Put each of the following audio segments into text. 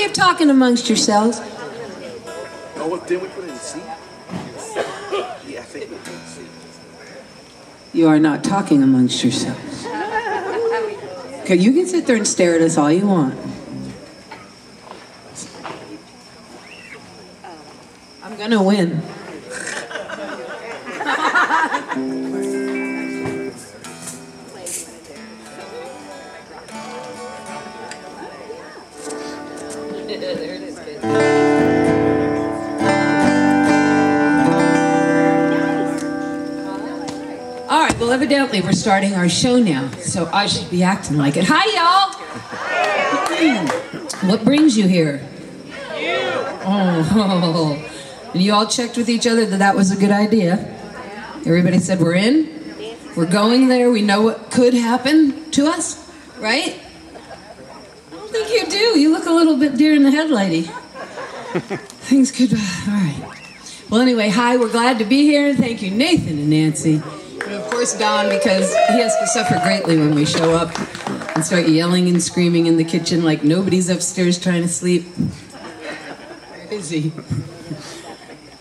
keep talking amongst yourselves. Oh, what, didn't we put it in C? Yeah, I think we put in C. You are not talking amongst yourselves. Okay, you can sit there and stare at us all you want. I'm gonna win. well, evidently we're starting our show now, so I should be acting like it. Hi, y'all. Hmm. what brings you here? You! Oh, and you all checked with each other that that was a good idea. Everybody said we're in. We're going there. We know what could happen to us, right? I don't think you do. You look a little bit deer in the head, lady. Things could. All right. Well, anyway, hi. We're glad to be here. And thank you, Nathan and Nanci. Course, Don, because he has to suffer greatly when we show up and start yelling and screaming in the kitchen like nobody's upstairs trying to sleep. Busy.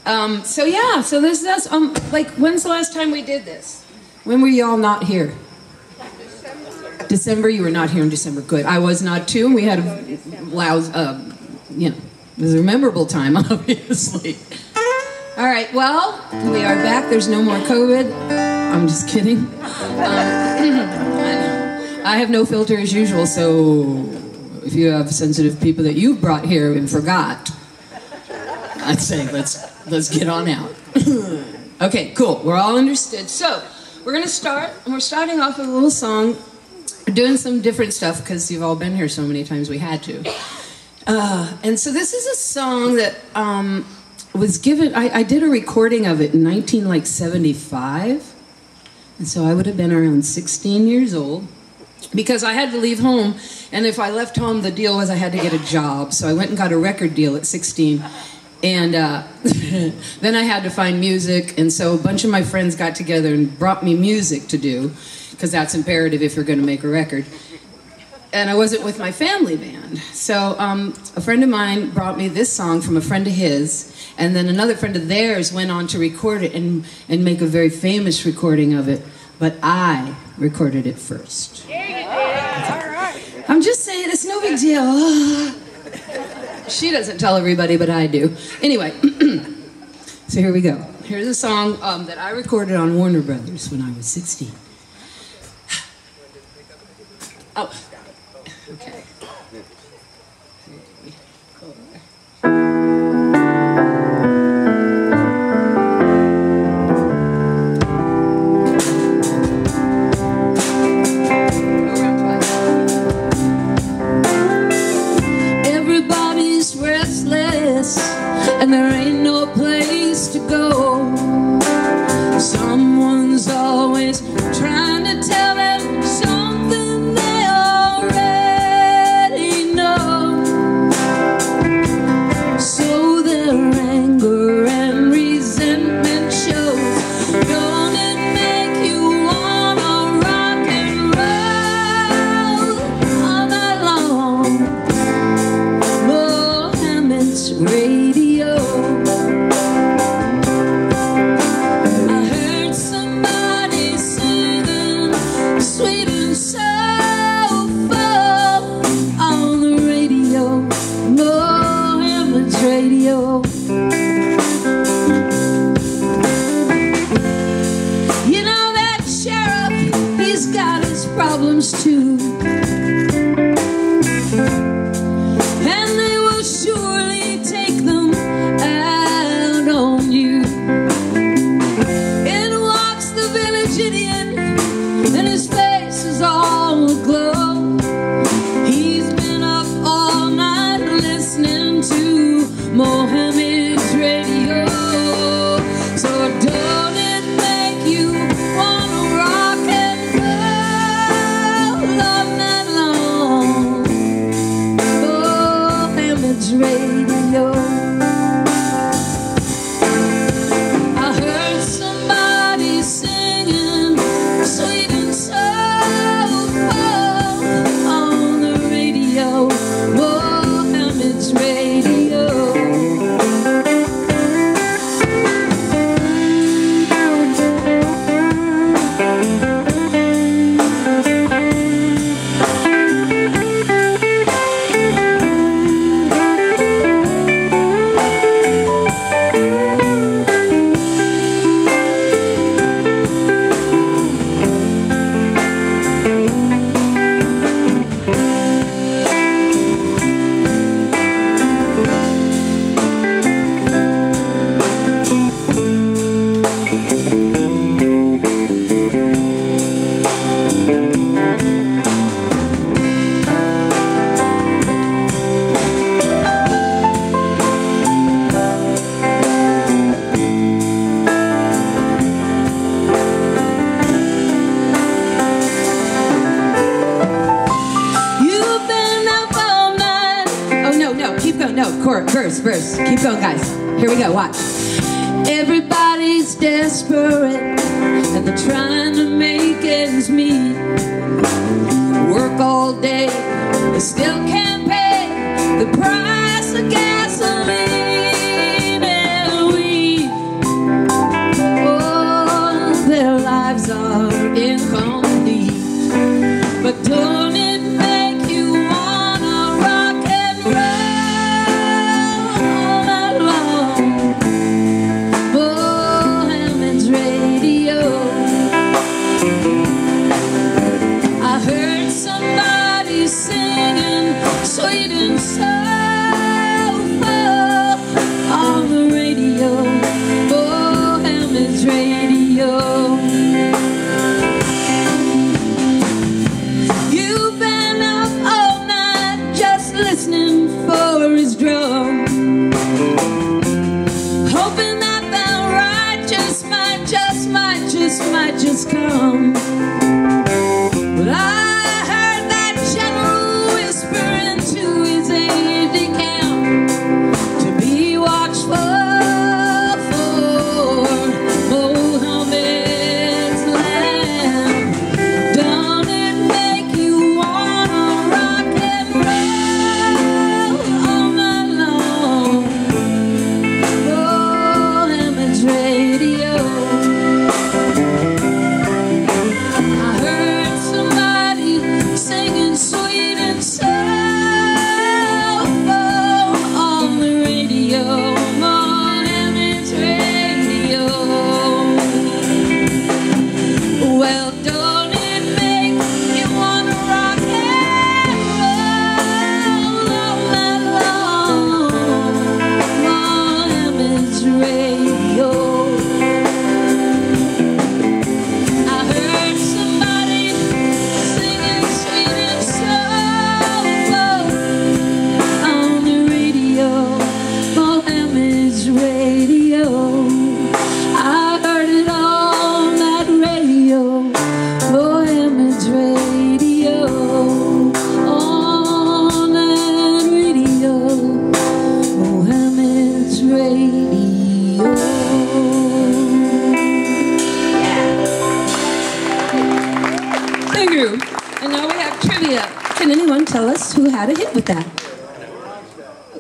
Um, so yeah, so this is us. Um, like, when's the last time we did this? When were y'all not here? December. You were not here in December. Good. I was not too. We had a loud, uh, you know, it was a memorable time, obviously. All right. Well, we are back. There's no more COVID. I'm just kidding. Um, I have no filter as usual, so if you have sensitive people that you brought here and forgot, I'd say let's let's get on out. okay, cool. We're all understood. So we're gonna start, and we're starting off with a little song. We're doing some different stuff because you've all been here so many times. We had to. Uh, and so this is a song that um, was given. I, I did a recording of it in 19 like 75, and so I would have been around 16 years old because I had to leave home, and if I left home, the deal was I had to get a job. So I went and got a record deal at 16, and uh, then I had to find music, and so a bunch of my friends got together and brought me music to do, because that's imperative if you're going to make a record. And I wasn't with my family band, so um, a friend of mine brought me this song from a friend of his, and then another friend of theirs went on to record it and and make a very famous recording of it. But I recorded it first. I'm just saying, it's no big deal. She doesn't tell everybody, but I do. Anyway, so here we go. Here's a song um, that I recorded on Warner Brothers when I was 16. Oh, okay. The verse, verse. Keep going, guys. Here we go. Watch. Everybody's desperate and they're trying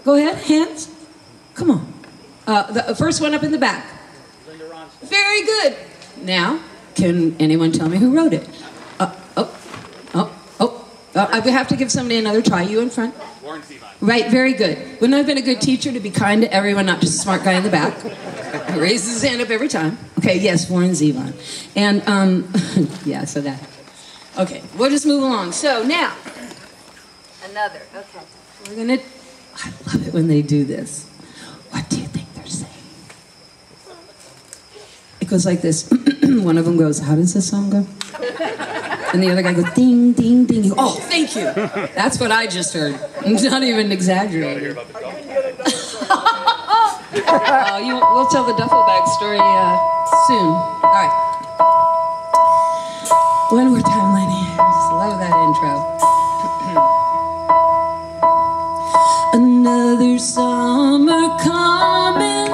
Go ahead, hands. Come on. Uh, the first one up in the back. Very good. Now, can anyone tell me who wrote it? Uh, oh, oh, oh. Uh, I would have to give somebody another try. You in front? Warren Zevon. Right, very good. Wouldn't I have been a good teacher to be kind to everyone, not just a smart guy in the back? He raises his hand up every time. Okay, yes, Warren Zevon. And, um, yeah, so that. Okay, we'll just move along. So now, Another. Okay. we're gonna, I love it when they do this. What do you think they're saying? It goes like this. One of them goes, How does this song go? And the other guy goes, Ding, ding, ding. Oh, thank you. That's what I just heard. I'm not even exaggerating. Oh, you, we'll tell the duffel bag story uh, soon. All right. One more time, Lenny. I just love that intro. Another summer coming,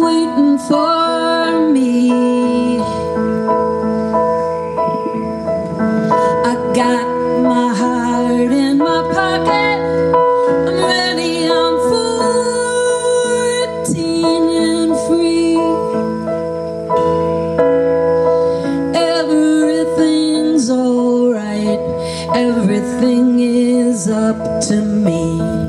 waiting for me. I got my heart in my pocket. I'm ready, I'm 14 and free. Everything's alright, everything is up to me.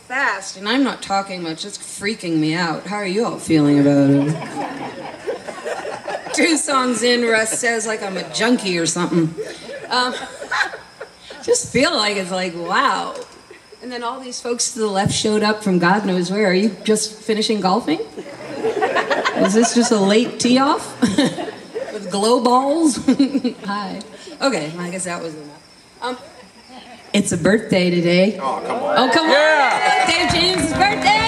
Fast, and I'm not talking much. It's freaking me out. How are you all feeling about it? Two songs in, Russ says like I'm a junkie or something. Um, just feel like it's like wow. And then all these folks to the left showed up from God knows where. Are you just finishing golfing? Is this just a late tee off with glow balls? Hi. Okay, I guess that was enough. Um, it's a birthday today. Oh, come on. Oh, come on. Dave James' birthday!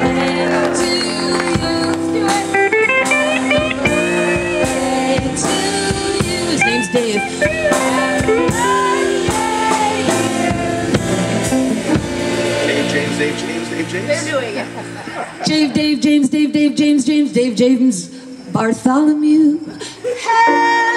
To you. To you. His name's Dave. Dave James, Dave James, Dave James. They're doing it. Dave, Dave, James, Dave, Dave, James, James, Dave, James, Bartholomew. Happy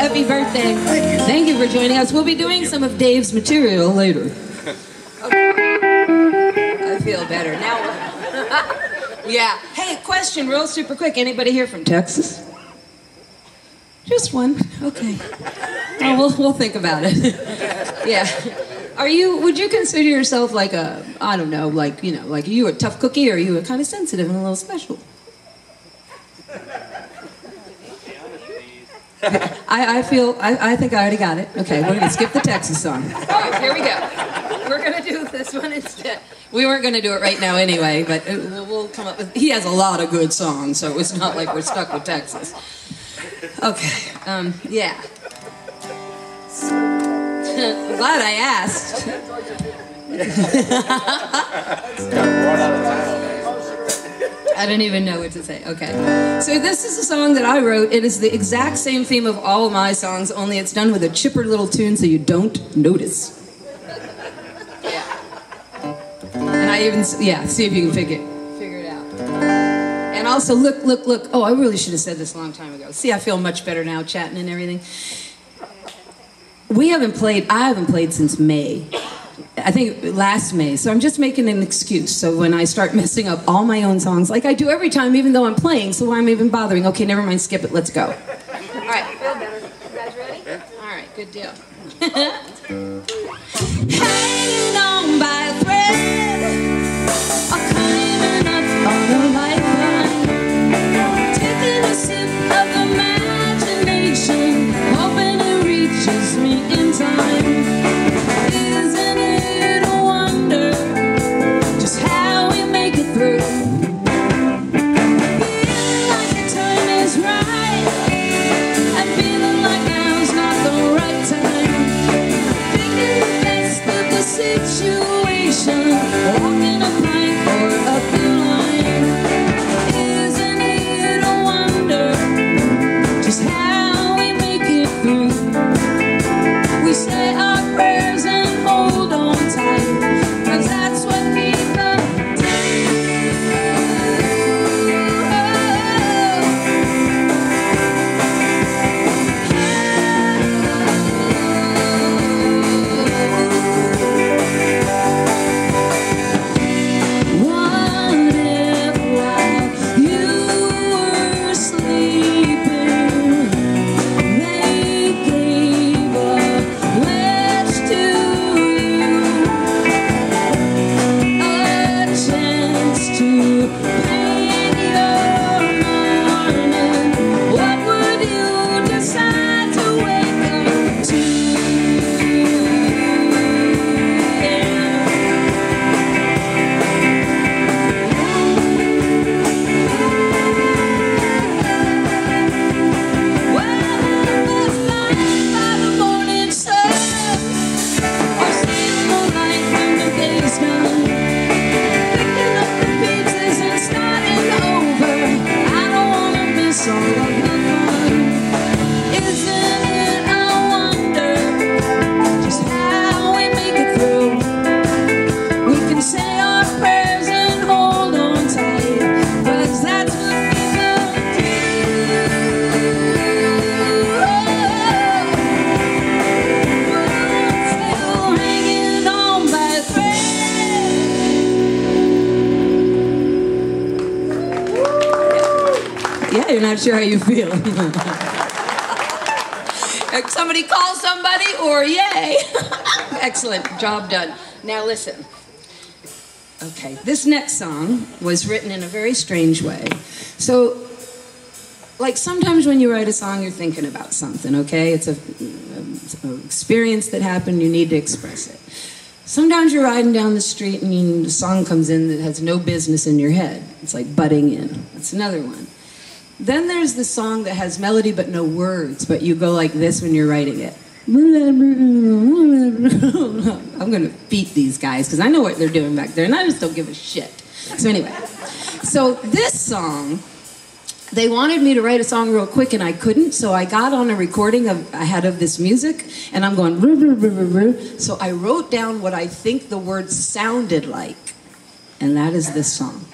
Happy birthday. Thank you. Thank you for joining us. We'll be doing some of Dave's material later. I feel better now. yeah. Hey, question, real super quick. Anybody here from Texas? Just one. Okay. Oh, we'll we'll think about it. yeah. Are you? Would you consider yourself like a? I don't know. Like you know, like are you a tough cookie, or are you a kind of sensitive and a little special? I, I feel I, I think I already got it. Okay, we're gonna skip the Texas song. All right, here we go. We're gonna do this one instead. We weren't gonna do it right now anyway, but it, we'll, we'll come up with. He has a lot of good songs, so it's not like we're stuck with Texas. Okay, um, yeah. I'm glad I asked. I don't even know what to say. Okay. So this is a song that I wrote. It is the exact same theme of all of my songs, only it's done with a chipper little tune so you don't notice. Yeah. And I even yeah, see if you can figure figure it out. And also look, look, look. Oh, I really should have said this a long time ago. See, I feel much better now chatting and everything. We haven't played, I haven't played since May. I think last May. So I'm just making an excuse. So when I start messing up all my own songs, like I do every time, even though I'm playing, so why am I even bothering? Okay, never mind, skip it, let's go. All right, Feel better. You guys ready? all right, good deal. Hanging on sure how you feel. Somebody call somebody or yay. Excellent, job done. Now listen. Okay, this next song was written in a very strange way. So, like sometimes when you write a song, you're thinking about something, okay? It's a, an experience that happened, you need to express it. Sometimes you're riding down the street and the song comes in that has no business in your head. It's like butting in. That's another one. Then there's the song that has melody but no words, but you go like this when you're writing it. I'm gonna beat these guys because I know what they're doing back there, and I just don't give a shit. So anyway, so this song, they wanted me to write a song real quick, and I couldn't. So I got on a recording of I had of this music, and I'm going. So I wrote down what I think the words sounded like, and that is this song.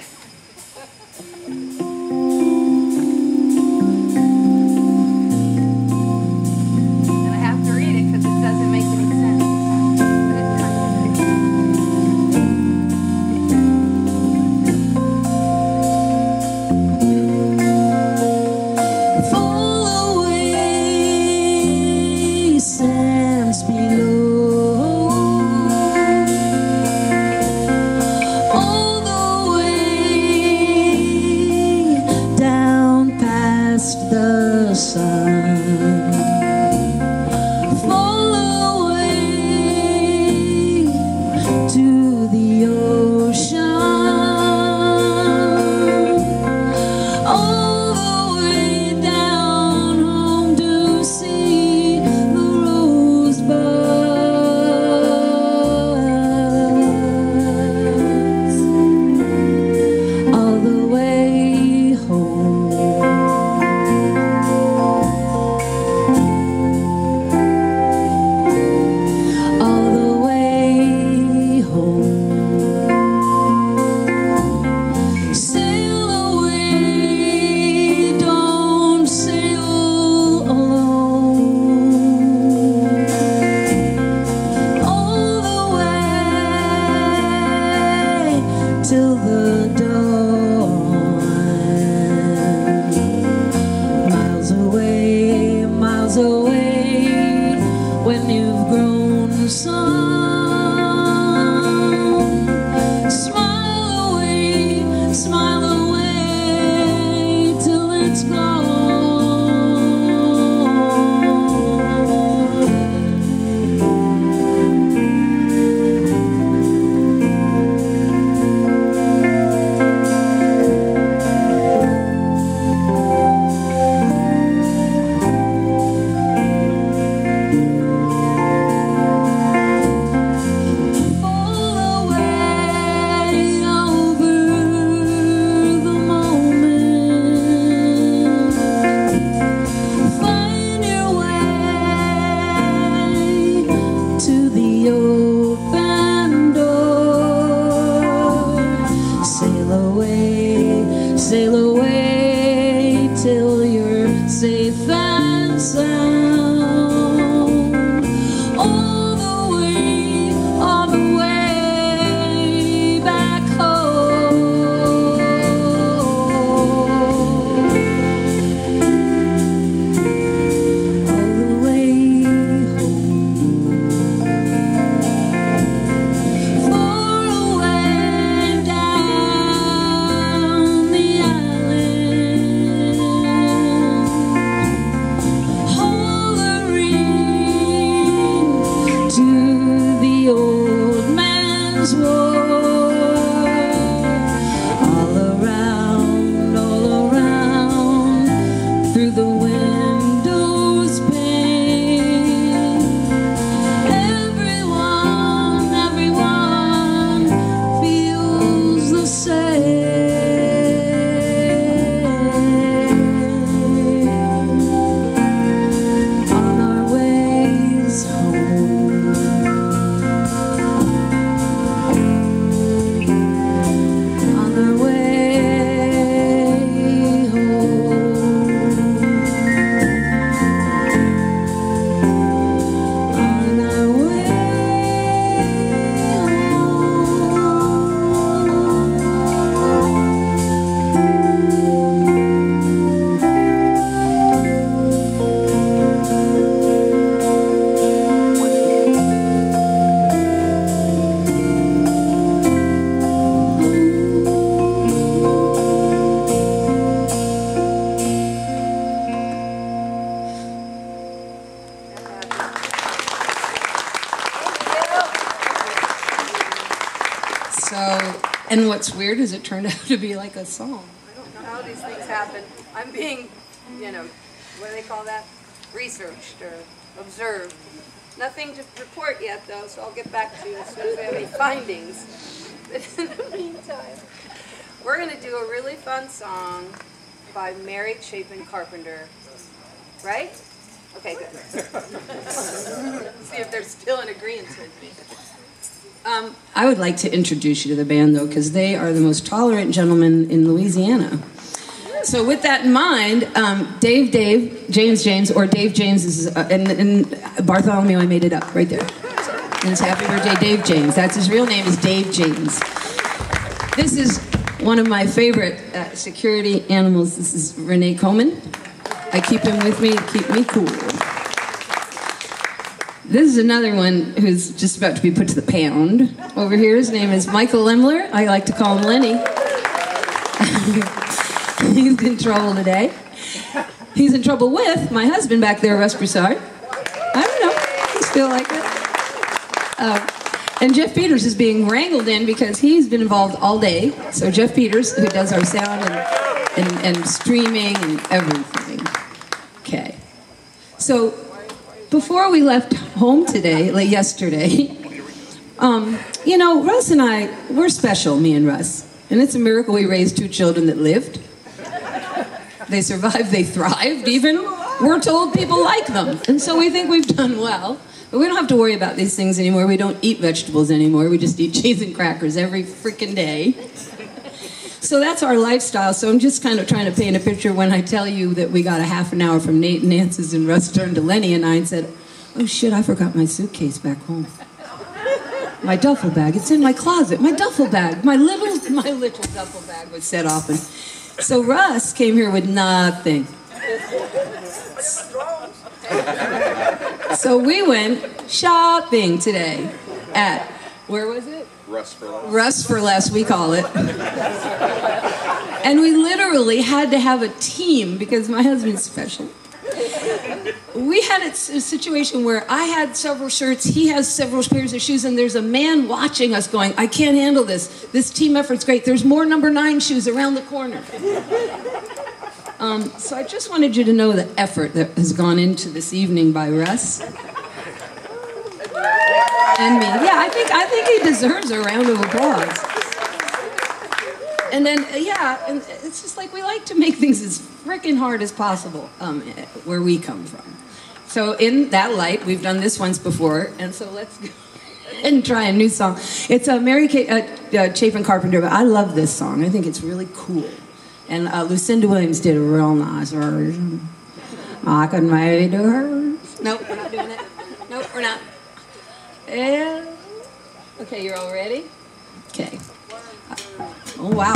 Weird is it turned out to be like a song. I don't know how these things happen. I'm being, you know, what do they call that? Researched or observed. Nothing to report yet, though, so I'll get back to you as soon as we have any findings. But in the meantime, we're going to do a really fun song by Mary Chapin Carpenter. Right? Okay, good. See if they're still in agreement with me. Um, I would like to introduce you to the band, though, because they are the most tolerant gentlemen in Louisiana. So, with that in mind, um, Dave, Dave, James, James, or Dave James is, uh, and, and Bartholomew, I made it up right there. And it's Happy Birthday, Dave James. That's his real name is Dave James. This is one of my favorite uh, security animals. This is Renee Coleman. I keep him with me to keep me cool. This is another one who's just about to be put to the pound. Over here, his name is Michael Lemler. I like to call him Lenny. He's in trouble today. He's in trouble with my husband back there, Russ Broussard. I don't know. Just feel like it. Uh, and Jeff Peters is being wrangled in because he's been involved all day. So Jeff Peters, who does our sound and, and, and streaming and everything. Okay. So before we left home today, like yesterday, um, you know, Russ and I, we're special, me and Russ. And it's a miracle we raised two children that lived. They survived, they thrived, even. We're told people like them. And so we think we've done well. But we don't have to worry about these things anymore. We don't eat vegetables anymore. We just eat cheese and crackers every freaking day. So that's our lifestyle. So I'm just kind of trying to paint a picture when I tell you that we got a half an hour from Nate and Nance's and Russ turned to Lenny and I and said, Oh shit, I forgot my suitcase back home. My duffel bag. It's in my closet. My duffel bag. My little my little duffel bag was set off and so Russ came here with nothing. So we went shopping today at where was it? Russ for less. Rust for less, we call it. And we literally had to have a team because my husband's special. We had a situation where I had several shirts, he has several pairs of shoes, and there's a man watching us going, I can't handle this. This team effort's great. There's more number nine shoes around the corner. Um, so I just wanted you to know the effort that has gone into this evening by Russ and me. Yeah, I think I think he deserves a round of applause. And then uh, yeah, and it's just like we like to make things as freaking hard as possible um, where we come from. So in that light, we've done this once before, and so let's go and try a new song. It's a Mary Kate, uh, uh, Chapin Carpenter, but I love this song. I think it's really cool. And uh, Lucinda Williams did a real nice version. I could maybe do hers. Nope, we're not doing it. Nope, we're not. Yeah. Okay, you're all ready? Okay. Oh, wow.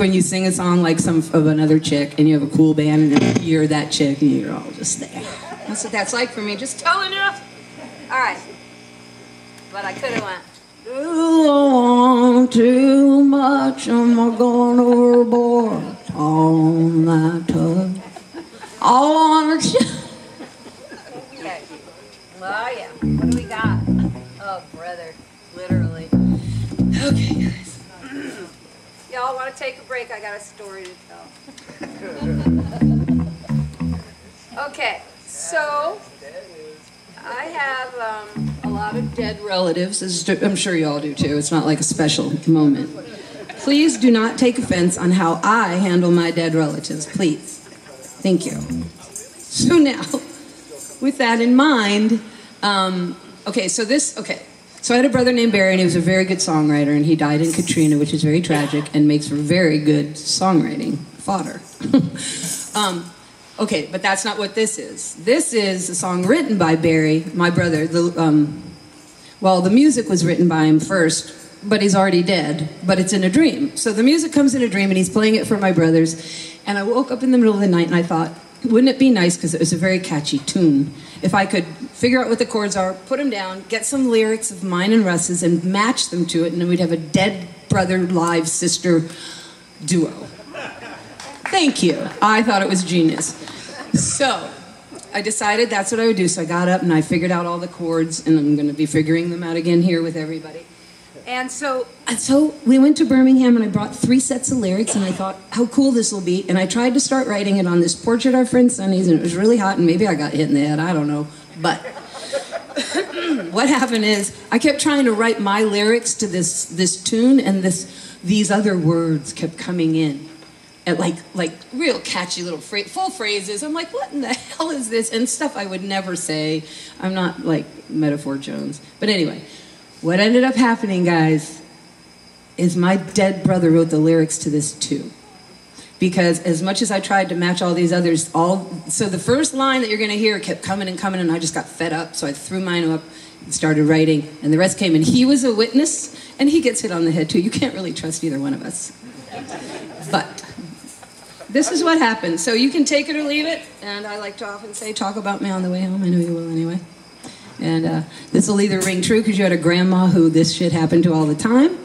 When you sing a song like some of another chick, and you have a cool band, and you're that chick, and you're all just there. That's what that's like for me. Just telling you. All right. But I could have went. Do I want too much? I'm I going overboard on that tug? I want to. Okay. Oh, yeah. What do we got? Oh, brother. Literally. Okay, guys. Y'all want to take a break? I got a story to tell. okay. So, I have um, A lot of dead relatives, as I'm sure you all do too. It's not like a special moment. Please do not take offense on how I handle my dead relatives, please. Thank you. So now, with that in mind, um, okay, so this, okay. So I had a brother named Barry, and he was a very good songwriter, and he died in Katrina, which is very tragic and makes for very good songwriting fodder. um, okay, but that's not what this is. This is a song written by Barry, my brother, the, um, Well, the music was written by him first, but he's already dead, but it's in a dream. So the music comes in a dream, and he's playing it for my brothers. And I woke up in the middle of the night and I thought, wouldn't it be nice, because it was a very catchy tune, if I could figure out what the chords are, put them down, get some lyrics of mine and Russ's, and match them to it, and then we'd have a dead brother, live sister duo. Thank you. I thought it was genius. So I decided that's what I would do. So I got up and I figured out all the chords, and I'm going to be figuring them out again here with everybody. And so, and so we went to Birmingham, and I brought three sets of lyrics, and I thought, how cool this will be. And I tried to start writing it on this porch at our friend Sunny's, and it was really hot, and maybe I got hit in the head. I don't know, but what happened is I kept trying to write my lyrics to this this tune, and this these other words kept coming in at like like real catchy little phra- full phrases. I'm like, what in the hell is this? And stuff I would never say. I'm not like Metaphor Jones. But anyway, what ended up happening, guys, is my dead brother wrote the lyrics to this too. Because as much as I tried to match all these others, all so the first line that you're gonna hear kept coming and coming, and I just got fed up, so I threw mine up and started writing, and the rest came, and he was a witness, and he gets hit on the head too. You can't really trust either one of us. But this is what happened. So you can take it or leave it. And I like to often say, talk about me on the way home. I know you will anyway. And uh, this will either ring true because you had a grandma who this shit happened to all the time,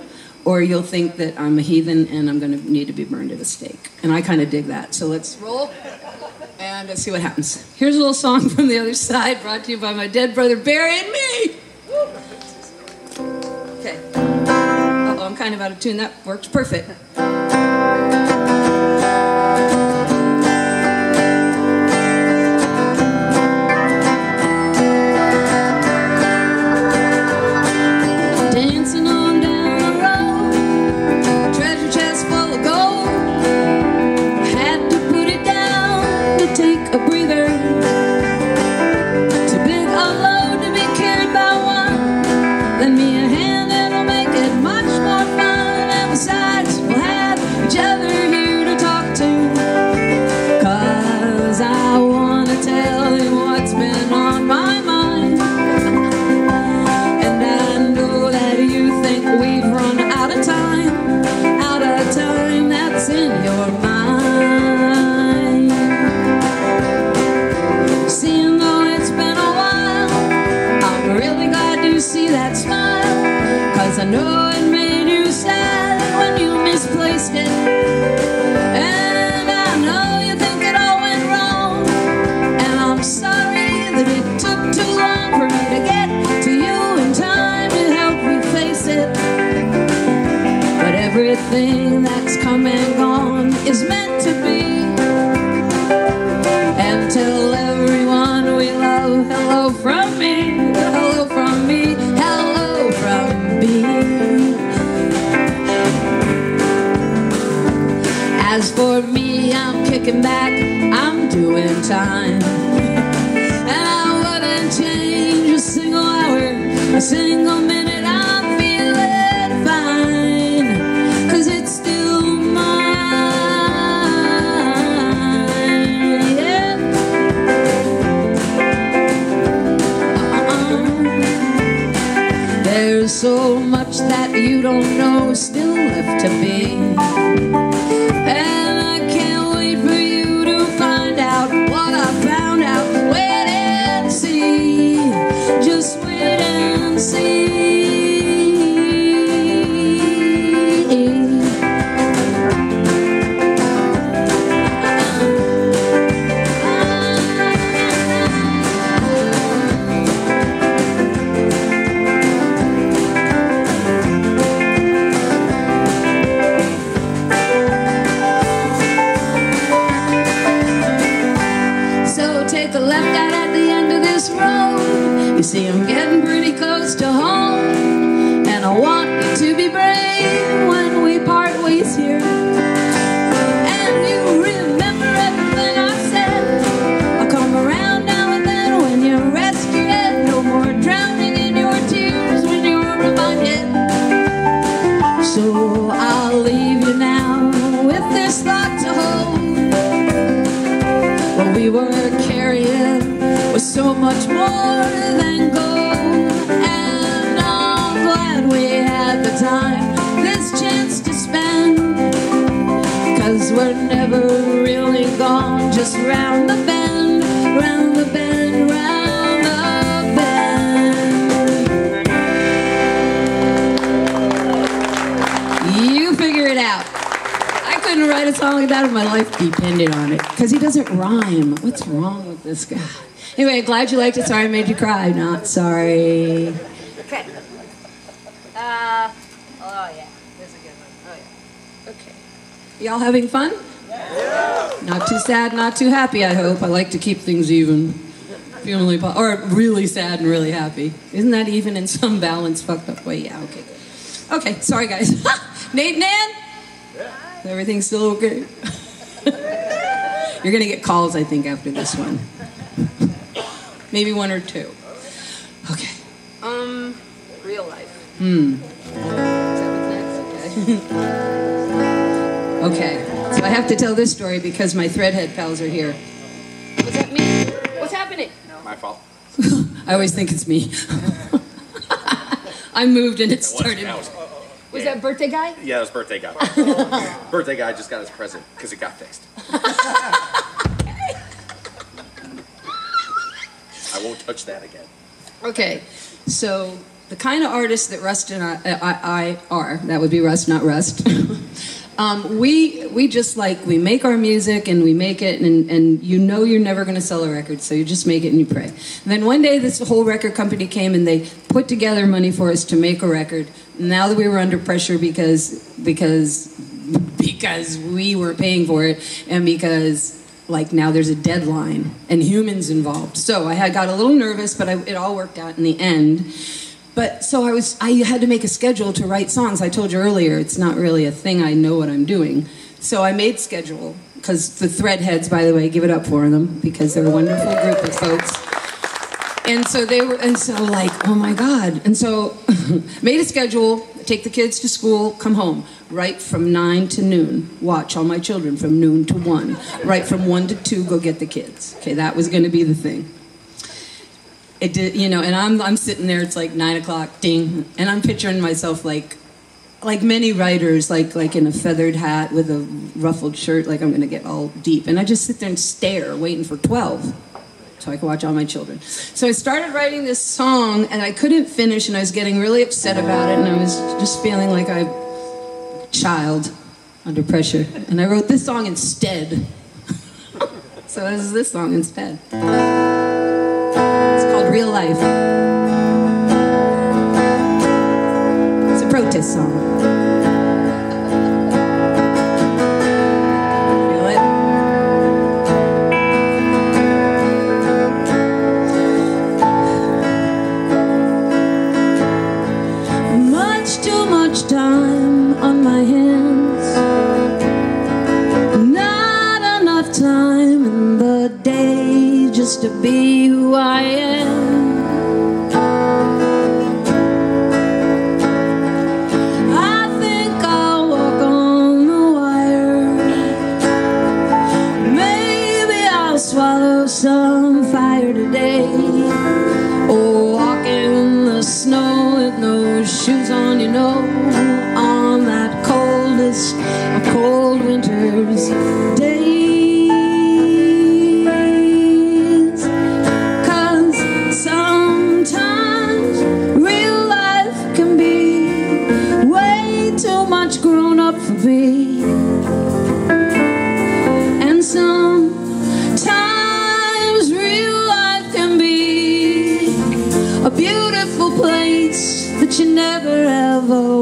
or you'll think that I'm a heathen and I'm going to need to be burned at a stake. And I kind of dig that. So let's roll and let's see what happens. Here's a little song from the other side brought to you by my dead brother Barry and me. Okay. Uh oh, I'm kind of out of tune. That worked perfect. As for me, I'm kicking back, I'm doing time. And I wouldn't change a single hour, a single minute, I'm feeling fine. Cause it's still mine. Yeah. Uh-uh. There's so much that you don't know still left to be. I'll leave you now with this thought to hold. What we were carrying was so much more than gold. And I'm glad we had the time, this chance to spend. Cause we're never really gone, just round the bend, round like that if my life depended on it. Because he doesn't rhyme. What's wrong with this guy? Anyway, glad you liked it. Sorry I made you cry. Not sorry. Okay. Uh, oh yeah, this is a good one. Oh yeah. Okay. Y'all having fun? Yeah. Not too sad, not too happy, I hope. I like to keep things even. Feeling po- or really sad and really happy. Isn't that even in some balance fucked up way? Yeah, okay. Okay, sorry guys. Nate Nan? Everything's still okay? You're gonna get calls, I think, after this one. Maybe one or two. Okay. Um, real life. Hmm. Is that what's next? Okay. Okay. So I have to tell this story because my threadhead pals are here. Was that me? What's happening? No, My fault. I always think it's me. I moved and it That was, started. Was, that birthday guy? yeah, it was birthday guy. birthday guy just got his present because it got fixed. I won't touch that again. Okay, so the kind of artist that Rust and I, I, I are, that would be Rust, not Rust. um, we we just like we make our music and we make it, and, and you know you're never going to sell a record, so you just make it and you pray. And then one day, this whole record company came and they put together money for us to make a record. Now that we were under pressure because because because we were paying for it and because like now there's a deadline and humans involved so i had got a little nervous but I, it all worked out in the end but so i was i had to make a schedule to write songs. I told you earlier it's not really a thing. I know what i'm doing. So i made schedule because the threadheads by the way give it up for them because they're a wonderful group of folks. And so they were and so like oh my god. And so made a schedule take the kids to school come home. Right from 9 to noon watch all my children from noon to 1 right from 1 to 2 go get the kids. Okay that was going to be the thing it did you know and i'm i'm sitting there it's like 9 o'clock ding and i'm picturing myself like like many writers like like in a feathered hat with a ruffled shirt like i'm to get all deep and i just sit there and stare waiting for 12 so I could watch all my children. So I started writing this song and I couldn't finish and I was getting really upset about it and I was just feeling like a child under pressure. And I wrote this song instead. so this is this song instead. Real Life. It's a protest song. Feel it? Much too much time on my hands. Not enough time in the day just to be who I am. You never ever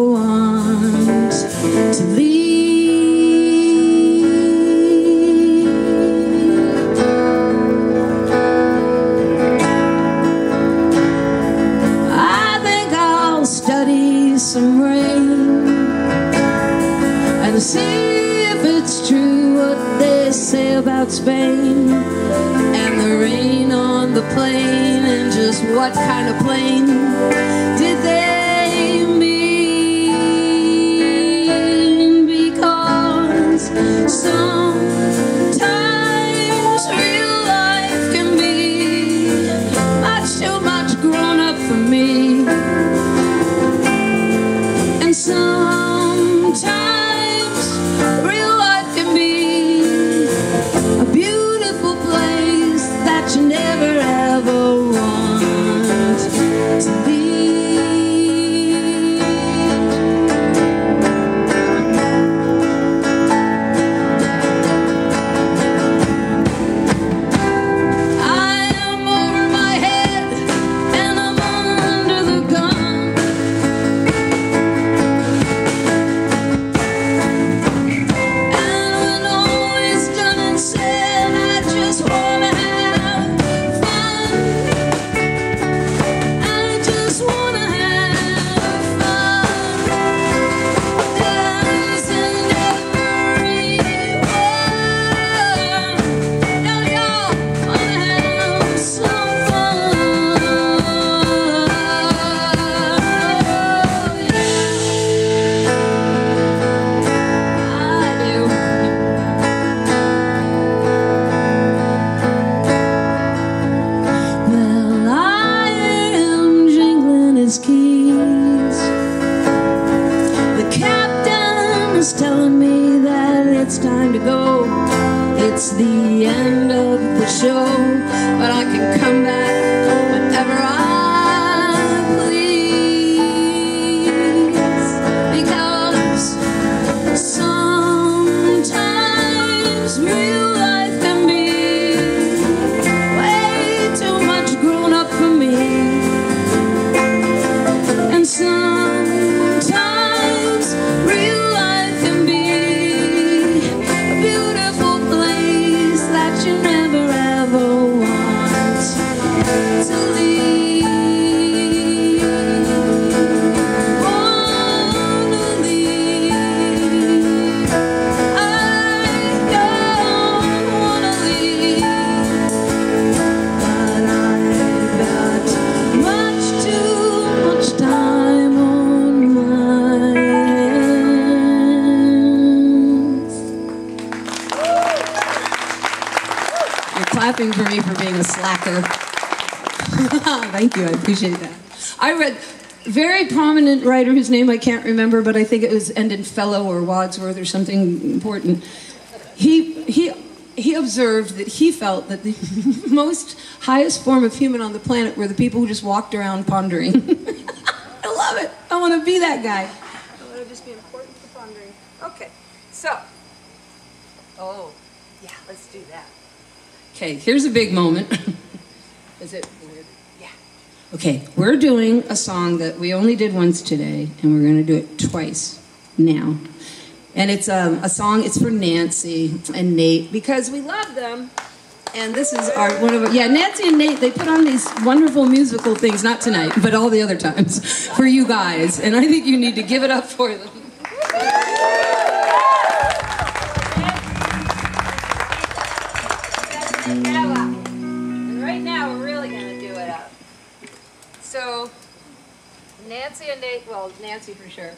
Thank you. I appreciate that. I read very prominent writer whose name I can't remember, but I think it was ended Fellow or Wadsworth or something important. He he he observed that he felt that the most highest form of human on the planet were the people who just walked around pondering. I love it. I want to be that guy. I want to just be important for pondering. Okay, so. Oh, yeah, let's do that. Okay, here's a big moment. Is it. Okay, we're doing a song that we only did once today, and we're going to do it twice now. And it's um, a song. It's for Nanci and Nate because we love them. And this is our one of our, yeah Nanci and Nate. They put on these wonderful musical things, not tonight, but all the other times for you guys. And I think you need to give it up for them. Nanci and Nate, well, Nanci for sure.